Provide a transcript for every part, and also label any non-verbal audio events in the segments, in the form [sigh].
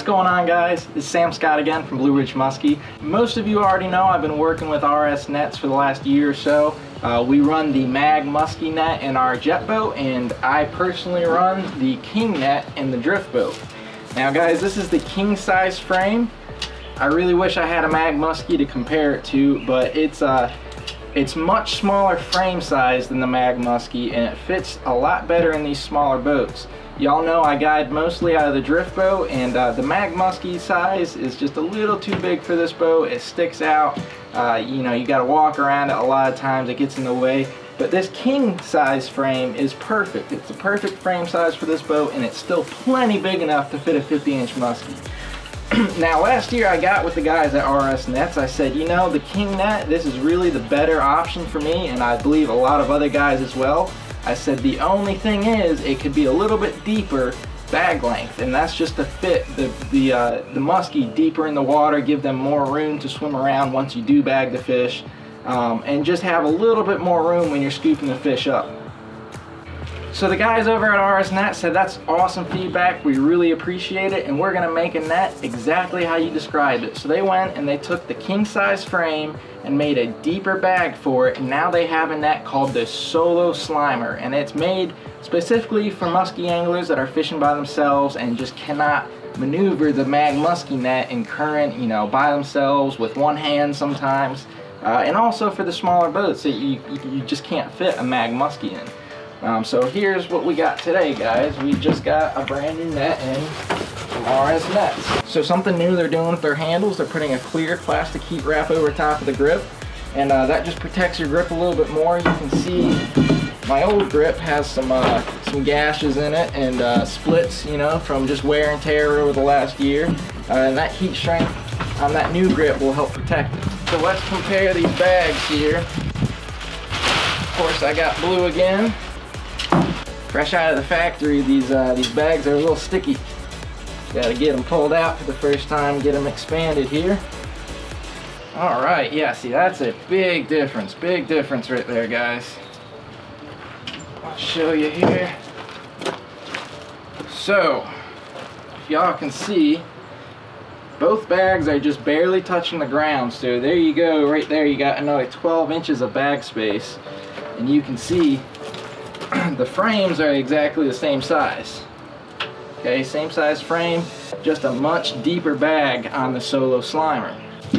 going on guys? It's Sam Scott again from Blue Ridge Musky. Most of you already know I've been working with RS Nets for the last year or so. Uh, we run the Mag Muskie net in our jet boat and I personally run the King net in the drift boat. Now guys, this is the king size frame. I really wish I had a Mag Muskie to compare it to, but it's uh, it's much smaller frame size than the Mag Muskie and it fits a lot better in these smaller boats. Y'all know I guide mostly out of the drift boat and uh, the Mag Muskie size is just a little too big for this boat. It sticks out. Uh, you know, you got to walk around it a lot of times. It gets in the way. But this king size frame is perfect. It's the perfect frame size for this boat and it's still plenty big enough to fit a 50 inch muskie. [clears throat] now last year I got with the guys at RS Nets, I said, you know, the king net, this is really the better option for me and I believe a lot of other guys as well. I said the only thing is it could be a little bit deeper bag length and that's just to fit the the uh, the muskie deeper in the water give them more room to swim around once you do bag the fish um, and just have a little bit more room when you're scooping the fish up so the guys over at RS Net said that's awesome feedback. We really appreciate it and we're gonna make a net exactly how you described it. So they went and they took the king size frame and made a deeper bag for it and now they have a net called the Solo Slimer and it's made specifically for muskie anglers that are fishing by themselves and just cannot maneuver the mag muskie net in current you know by themselves with one hand sometimes uh, and also for the smaller boats that you, you just can't fit a mag muskie in um, so here's what we got today guys we just got a brand new net in RS Nets. So something new they're doing with their handles, they're putting a clear plastic heat wrap over top of the grip and uh, that just protects your grip a little bit more. You can see my old grip has some uh, some gashes in it and uh, splits, you know, from just wear and tear over the last year. Uh, and that heat shrink on that new grip will help protect it. So let's compare these bags here. Of course, I got blue again. Fresh out of the factory, these uh, these bags are a little sticky. Got to get them pulled out for the first time, get them expanded here. All right, yeah, see, that's a big difference, big difference right there, guys. I'll show you here. So, if y'all can see, both bags are just barely touching the ground. So there you go, right there, you got another 12 inches of bag space. And you can see [clears throat] the frames are exactly the same size. Okay, same size frame, just a much deeper bag on the Solo Slimer.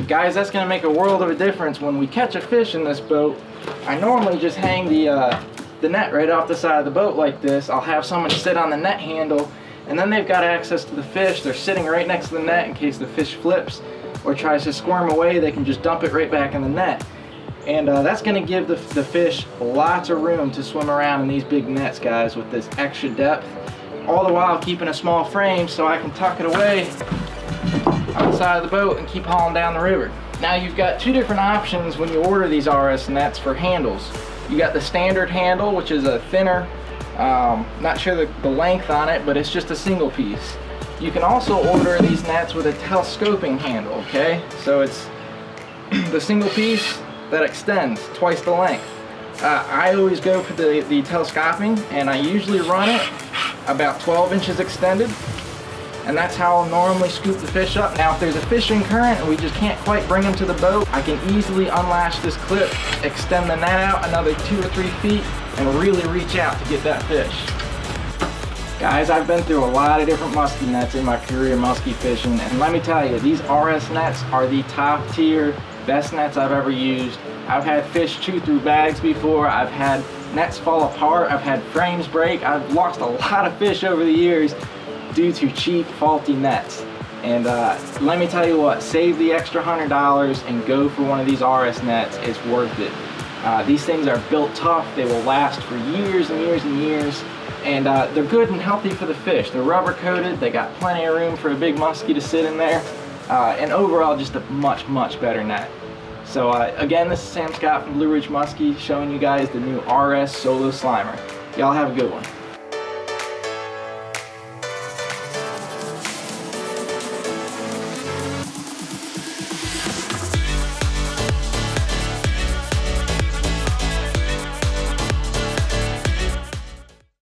Guys, that's gonna make a world of a difference when we catch a fish in this boat. I normally just hang the, uh, the net right off the side of the boat like this. I'll have someone sit on the net handle and then they've got access to the fish. They're sitting right next to the net in case the fish flips or tries to squirm away, they can just dump it right back in the net. And uh, that's gonna give the, the fish lots of room to swim around in these big nets, guys, with this extra depth all the while keeping a small frame so I can tuck it away outside of the boat and keep hauling down the river. Now you've got two different options when you order these RS nets for handles. You got the standard handle, which is a thinner, um, not sure the, the length on it, but it's just a single piece. You can also order these nets with a telescoping handle, okay? So it's [clears throat] the single piece that extends twice the length. Uh, I always go for the, the telescoping and I usually run it about 12 inches extended and that's how I'll normally scoop the fish up. Now if there's a fishing current and we just can't quite bring them to the boat, I can easily unlash this clip, extend the net out another two or three feet and really reach out to get that fish. Guys, I've been through a lot of different muskie nets in my career muskie fishing and let me tell you, these RS nets are the top tier, best nets I've ever used. I've had fish chew through bags before, I've had nets fall apart, I've had frames break, I've lost a lot of fish over the years due to cheap, faulty nets. And uh, let me tell you what, save the extra hundred dollars and go for one of these RS nets. It's worth it. Uh, these things are built tough. They will last for years and years and years. And uh, they're good and healthy for the fish. They're rubber coated. They got plenty of room for a big muskie to sit in there. Uh, and overall, just a much, much better net. So uh, again, this is Sam Scott from Blue Ridge Musky showing you guys the new RS Solo Slimer. Y'all have a good one.